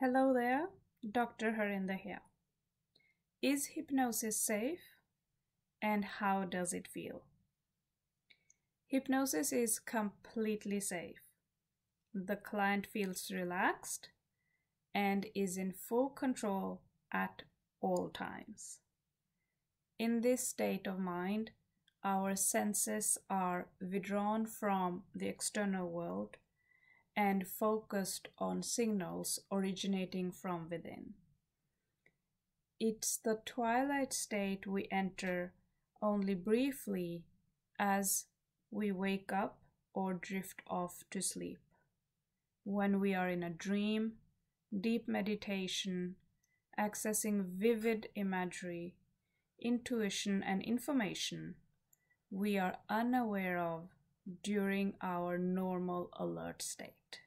Hello there, Dr. Harinder here. Is hypnosis safe and how does it feel? Hypnosis is completely safe. The client feels relaxed and is in full control at all times. In this state of mind, our senses are withdrawn from the external world and focused on signals originating from within. It's the twilight state we enter only briefly as we wake up or drift off to sleep. When we are in a dream, deep meditation, accessing vivid imagery, intuition, and information we are unaware of during our normal alert state.